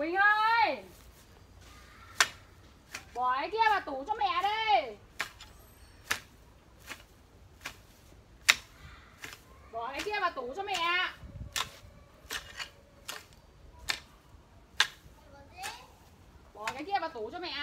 Quỳnh ơi! Bỏ cái kia vào tủ cho mẹ đi! Bỏ cái kia vào tủ cho mẹ! Bỏ cái kia vào tủ cho mẹ!